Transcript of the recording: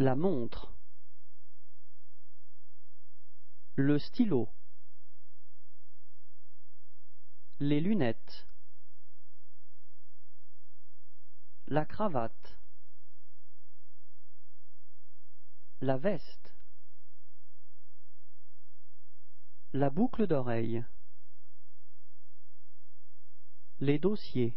La montre. Le stylo. Les lunettes. La cravate. La veste. La boucle d'oreille. Les dossiers.